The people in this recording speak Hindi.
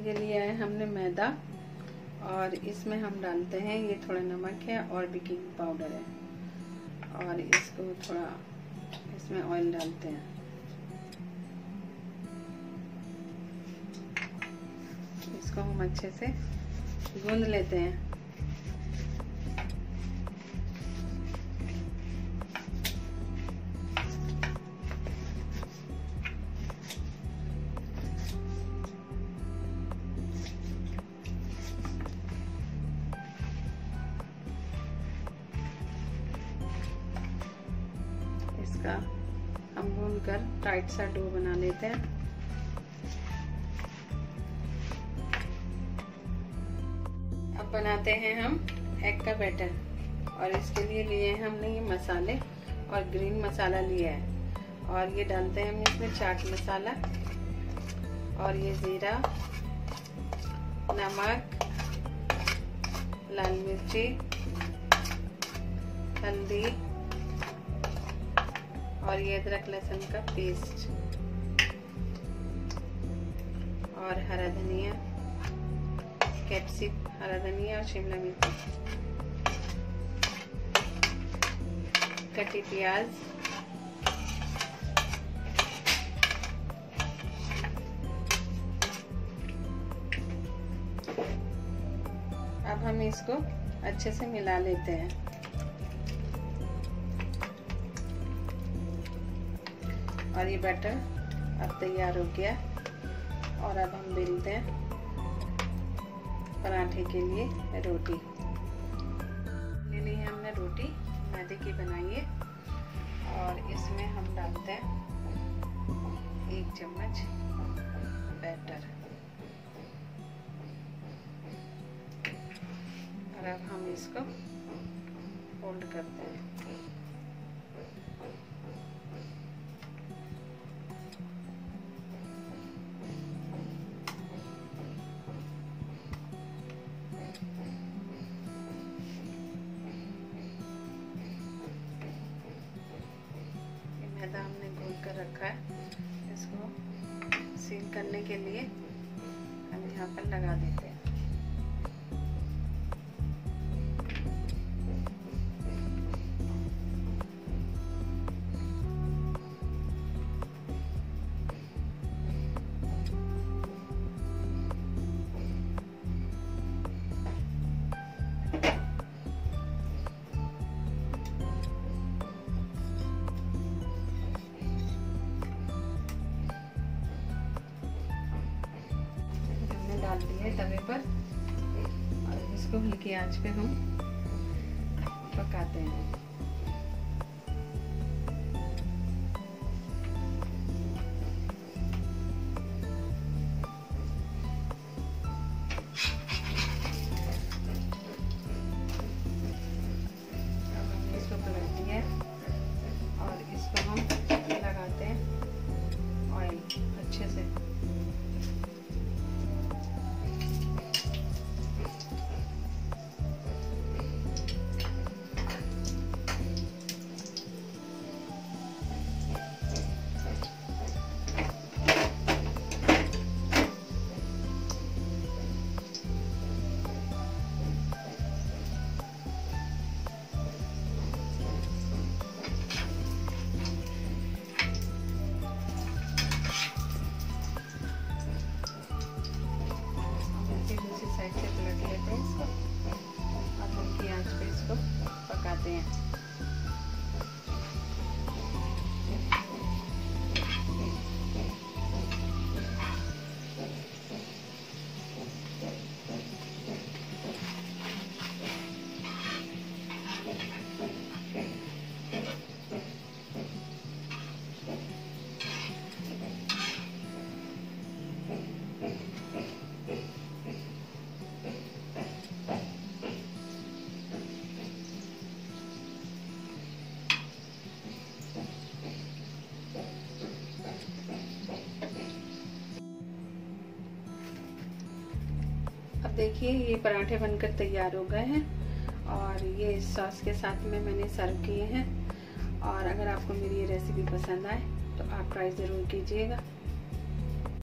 लिया है हमने मैदा और इसमें हम डालते हैं, ये थोड़ा नमक है और बेकिंग पाउडर है। और इसको थोड़ा, इसमें ऑयल डालते हैं। इसको हम अच्छे से गूंद लेते हैं। इसका। हम भून कर टाइट सा डो बना लेते हैं। अब बनाते हैं हम एग का बैटर और इसके लिए लिए हमने ये मसाले और ग्रीन मसाला लिया है। और ये डालते हैं हम इसमें चाट मसाला। और ये ज़ीरा, नमक, लाल मिर्ची, हल्दी और ये अदरक लहसुन का पेस्ट और हरा धनिया कैप्सिक हरा धनिया और शिमला मिर्च. कटी प्याज. अब हम इसको अच्छे से मिला लेते हैं. और ये बैटर अब तैयार हो गया। और अब हम बेलते हैं पराठे के लिए रोटी। ले ली है हमने रोटी मैदे की बनाई है। और इसमें हम डालते हैं एक चम्मच बैटर और अब हम इसको फोल्ड करते हैं। कर रखा है इसको सील करने के लिए। हम यहाँ पर लगा देते हैं। तवे पर। और इसको हल्की आँच पे हम पकाते हैं। साइड से पलट लेते हैं इसको। और हल्की आँच पे इसको पकाते हैं। देखिए, ये पराठे बनकर तैयार हो गए हैं और ये सॉस के साथ में मैंने सर्व किए हैं। और अगर आपको मेरी ये रेसिपी पसंद आए तो आप ट्राई ज़रूर कीजिएगा।